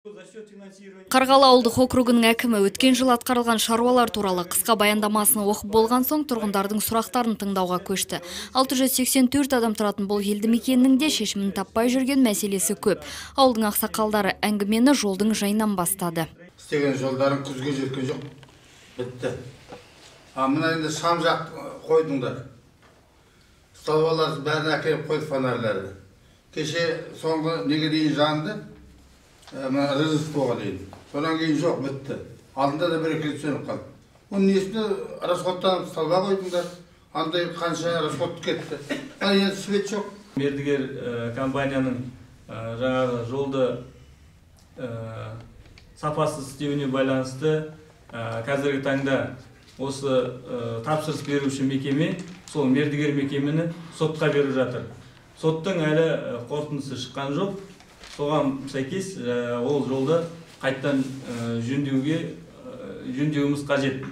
Қарғалы ауылдық округінің әкімі өткен жыл атқарылған шаруалар туралы қысқа баяндамасын оқып болған соң тұрғындардың сұрақтарын тыңдауға көшті. 684 адам тұратын бұл елді мекеннің де шешімін таппай жүрген мәселесі көп. Ауылдың ақсақалдары әңгімені жолдың жайынан бастады. істеген жолдарың күзге жеткен жоқ бітті а мына енді шам жақ қойдыңдар бәрін әкеліп қойды фонарьларды кеше соңғы неге дейін жанды мына рождествоға дейін содан кейін жоқ бітті алдында да бір екеуі сөніп қалды оның несіне расходтан столба қойдыңдар андай қанша расход кетті ал енді свет жоқ мердігер компанияның жаңағы жолды сапасыз істеуіне байланысты қазіргі таңда осы тапсырыс беруші мекеме сол мердігер мекемені сотқа беріп жатыр соттың әлі қорытындысы шыққан жоқ соған сәйкес ол жолды қайттан жөндеуге жөндеуіміз қажет.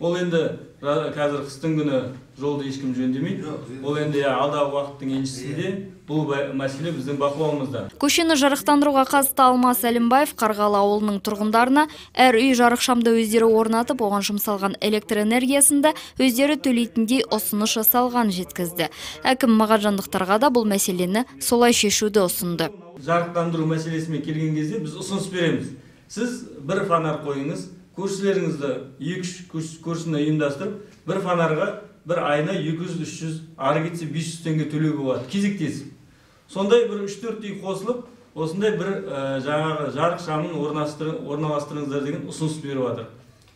Ол енді қазір қыстың күні жолды ешкім жөндемейді. Ол енді иә, алдағы уақыттың еншісінде бұл бә- мәселе біздің бақылауымызда. Көшені жарықтандыруға қатысты Алмас Әлімбаев Қарғалы ауылының тұрғындарына әр үй жарықшамды өздері орнатып, оған жұмсалған электр энергиясында өздері төлейтіндей ұсыныс жасалған жеткізді. Әкім мағажандықтарға да бұл мәселені солай шешуді ұсынды. жарықтандыру мәселесімен келген кезде біз ұсыныс береміз. Сіз бір фонарь қойыңыз көршілеріңізді екі үш көршіні ұйымдастырып бір фонарға бір айына 200-300 ары кетсе 500 теңге төлеуге болады. Кезектесіп сондай бір үш төрт үй қосылып осындай бір ә, жаңағы жарық шамын орналастырыңыздар деген ұсыныс беріп жатыр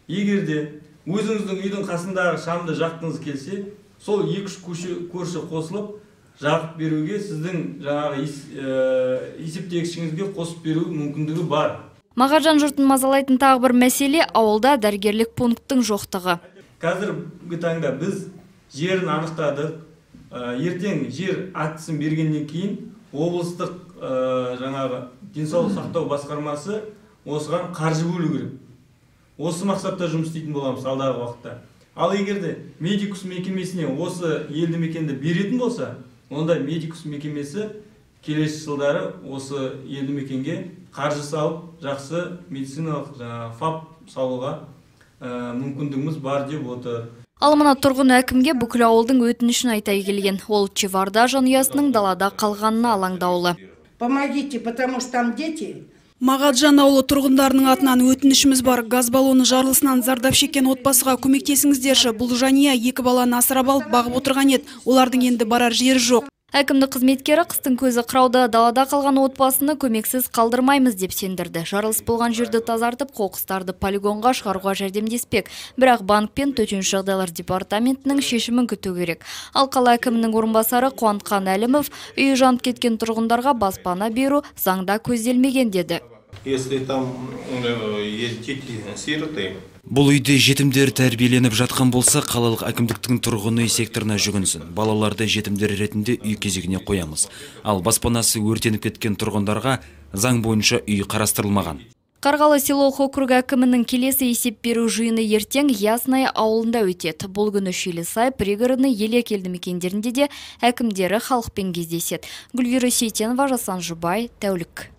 егер де өзіңіздің үйдің қасындағы шамды жаққыңыз келсе сол екі үш көрші қосылып жағып беруге сіздің жаңағы ә, есептегішіңізге қосып беру мүмкіндігі бар. Мағажан жұртын мазалайтын тағы бір мәселе ауылда дәрігерлік пункттің жоқтығы. қазіргі таңда біз жерін анықтадық. Ә, ертең жер актісін бергеннен кейін облыстық ә, жаңағы денсаулық сақтау басқармасы осыған қаржы бөлу керек. Осы мақсатта жұмыс істейтін боламыз алдағы уақытта. Ал егер де медикус мекемесіне осы елді мекенді беретін болса онда медикус мекемесі келесі жылдары осы елді мекенге қаржы салып жақсы медициналық жаңағы фап салуға ә, мүмкіндігіміз бар деп отыр Ал мына тұрғын әкімге бүкіл ауылдың өтінішін айтай келген. Ол Чеварда жанұясының далада қалғанына алаңдаулы. Помогите, потому что там дети. Мағатжан ауылы тұрғындарының атынан өтінішіміз бар. Газ баллоны жарылысынан зардап шеккен отбасыға көмектесіңіздерші. Бұл жанұя екі баланы асырап алып бағып отырған еді. Олардың енді барар жері жоқ. Әкімдік қызметкері қыстың көзі қырауда далада қалған отбасыны көмексіз қалдырмаймыз деп сендірді. Жарылыс болған жерді тазартып, қоқыстарды полигонға шығаруға жәрдемдеспек. Бірақ банк пен төтенше жағдайлар департаментінің шешімін күту керек. Ал қала әкімінің орынбасары Қуантқан Әлімов үйі жанып кеткен тұрғындарға баспана беру заңда көзделмеген деді. Э, есть дети сироты, Бұл үйде жетімдер тәрбиеленіп жатқан болса, қалалық әкімдіктің тұрғын үй секторына жүгінсін. Балаларды жетімдер ретінде үй кезегіне қоямыз. Ал баспанасы өртеніп кеткен тұрғындарға заң бойынша үй қарастырылмаған. Қарғалы селолық округ әкімінің келесі есеп беру жиыны ертең Ясная ауылында өтеді. Бұл күні Шилісай, пригородный елек елді мекендерінде де әкімдері халықпен кездеседі. Гүлвира Сейтенова, Жасан Жұбай, Тәулік.